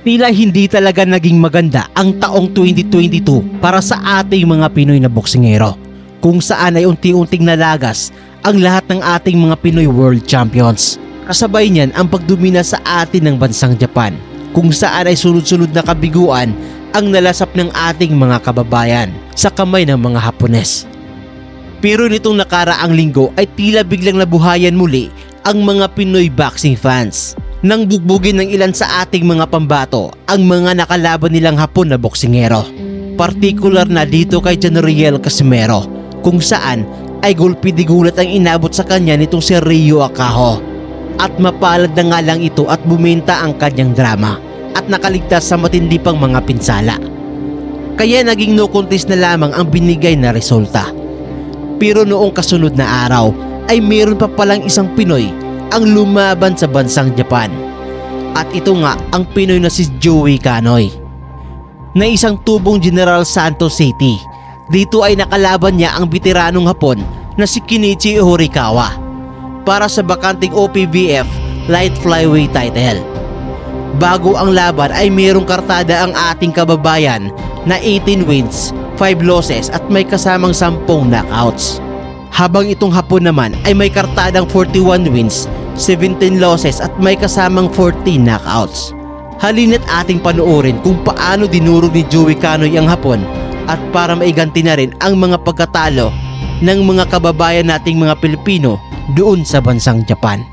tila hindi talaga naging maganda ang taong 2022 para sa ating mga Pinoy na boksingero kung saan ay unti-unting nalagas ang lahat ng ating mga Pinoy World Champions. Kasabay niyan ang pagdumina sa atin ng bansang Japan kung saan ay sunod-sunod na kabiguan ang nalasap ng ating mga kababayan sa kamay ng mga Hapones. Pero nitong nakaraang linggo ay tila biglang nabuhayan muli ang mga Pinoy boxing fans nang bugbugin ng ilan sa ating mga pambato ang mga nakalaban nilang hapon na boksingero. Partikular na dito kay Janoriel Casimero kung saan ay gulpi di gulat ang inabot sa kanya nitong si Rio Akaho. At mapalad na nga lang ito at bumenta ang kanyang drama at nakaligtas sa matindi pang mga pinsala. Kaya naging no contest na lamang ang binigay na resulta. Pero noong kasunod na araw ay meron pa palang isang Pinoy ang lumaban sa bansang Japan. At ito nga ang Pinoy na si Joey Canoy. Na isang tubong General Santos City. Dito ay nakalaban niya ang veteranong Hapon na si Kinichi Horikawa para sa bakanting OPBF Light Flyweight title. Bago ang laban ay mayroong kartada ang ating kababayan na 18 wins, 5 losses at may kasamang 10 knockouts. Habang itong hapon naman ay may kartadang 41 wins, 17 losses at may kasamang 14 knockouts. Halina't ating panoorin kung paano dinurog ni Joey Canoy ang hapon at para maiganti na rin ang mga pagkatalo ng mga kababayan nating mga Pilipino doon sa bansang Japan.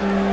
Mm-hmm.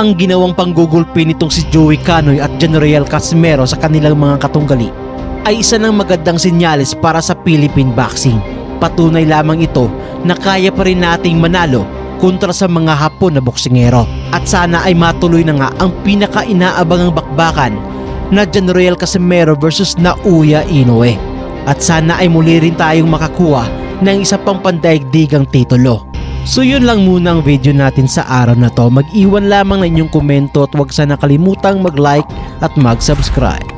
Ang ginawang panggugulpi nitong si Joey Canoy at General Casimero sa kanilang mga katunggali ay isa ng magandang senyales para sa Philippine boxing. Patunay lamang ito na kaya pa rin nating manalo kontra sa mga Hapon na boksingero. At sana ay matuloy na nga ang pinaka-inaabangang bakbakan na General Casimero versus Nauya Inoue. At sana ay muli rin tayong makakuha ng isa pang pandaigdigang titulo. So yun lang muna ang video natin sa araw na to. Mag-iwan lamang ng inyong komento at huwag sana kalimutang mag-like at mag-subscribe.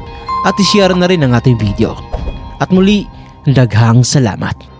At i-share na rin ang ating video. At muli, daghang salamat.